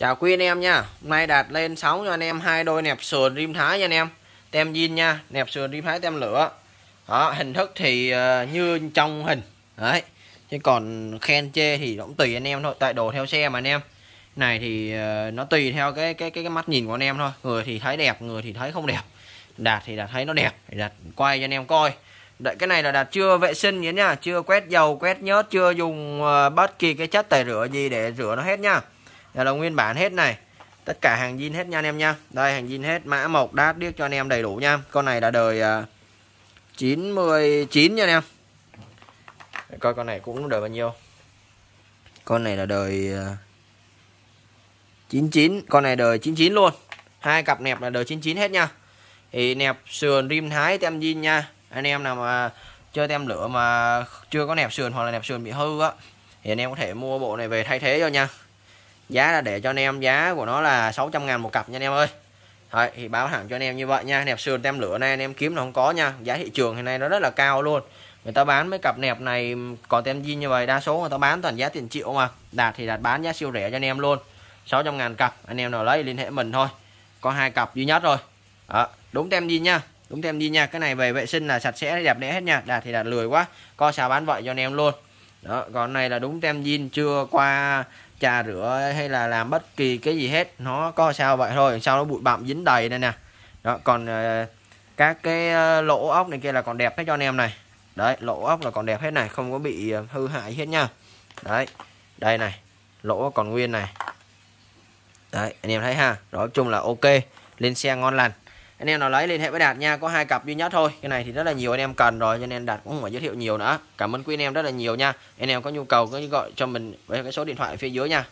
Chào quý anh em nha. Hôm nay đạt lên sóng cho anh em hai đôi nẹp sườn rim thái nha anh em. Tem zin nha Nẹp sườn rim thái tem lửa. Đó hình thức thì ờ, như trong hình. Đấy Chứ còn khen chê thì cũng tùy anh em thôi Tại đồ theo xe mà anh em. Này thì ờ, nó tùy theo cái, cái cái cái mắt nhìn của anh em thôi. Người thì thấy đẹp Người thì thấy không đẹp. Đạt thì đạt thấy nó đẹp Đạt quay cho anh em coi. Đợi cái này là đạt chưa vệ sinh nhé nha Chưa quét dầu quét nhớt Chưa dùng ờ, bất kỳ cái chất tẩy rửa gì để rửa nó hết nha đây là nguyên bản hết này. Tất cả hàng zin hết nha anh em nha. Đây hàng zin hết. Mã mộc đát điếc cho anh em đầy đủ nha. Con này là đời à, uh, 99 nha anh em. Để coi con này cũng đời bao nhiêu. Con này là đời à, uh, 99 con này đời 99 luôn. Hai cặp nẹp là đời 99 hết nha. Thì nẹp sườn rim thái tem zin nha. Anh em nào mà chơi tem lửa mà chưa có nẹp sườn hoặc là nẹp sườn bị hư á thì anh em có thể mua bộ này về thay thế cho nha giá là để cho anh em giá của nó là 600 ngàn một cặp nha anh em ơi. Đấy, thì báo thẳng cho anh em như vậy nha. Nẹp sườn tem lửa này anh em kiếm nó không có nha. Giá thị trường hiện nay nó rất là cao luôn. Người ta bán mấy cặp nẹp này còn tem zin như vậy đa số người ta bán toàn giá tiền triệu mà. Đạt thì đạt bán giá siêu rẻ cho anh em luôn. 600 ngàn cặp anh em nào lấy liên hệ mình thôi. Có hai cặp duy nhất rồi. Đó, đúng tem zin nha. Đúng tem zin nha. Cái này về vệ sinh là sạch sẽ đẹp đẽ hết nha. Đạt thì đạt lười quá. Co xào bán vậy cho anh em luôn. Đó còn này là đúng tem zin chưa qua trà rửa hay là làm bất kỳ cái gì hết. Nó có sao vậy thôi sau nó bụi bặm dính đầy đây nè. Đó còn uh, các cái ờ, lỗ ốc này kia là còn đẹp hết cho anh em này. Đấy lỗ ốc là còn đẹp hết này không có bị ờ, hư hại hết nha. Đấy đây này lỗ còn nguyên này. Đấy anh em thấy ha. Nói chung là ok lên xe ngon lành anh em nào lấy liên hệ với đạt nha, có hai cặp duy nhất thôi. Cái này thì rất là nhiều anh em cần rồi, cho nên đạt cũng không phải giới thiệu nhiều nữa. Cảm ơn quý anh em rất là nhiều nha. Anh em có nhu cầu cứ gọi cho mình với cái số điện thoại phía dưới nha.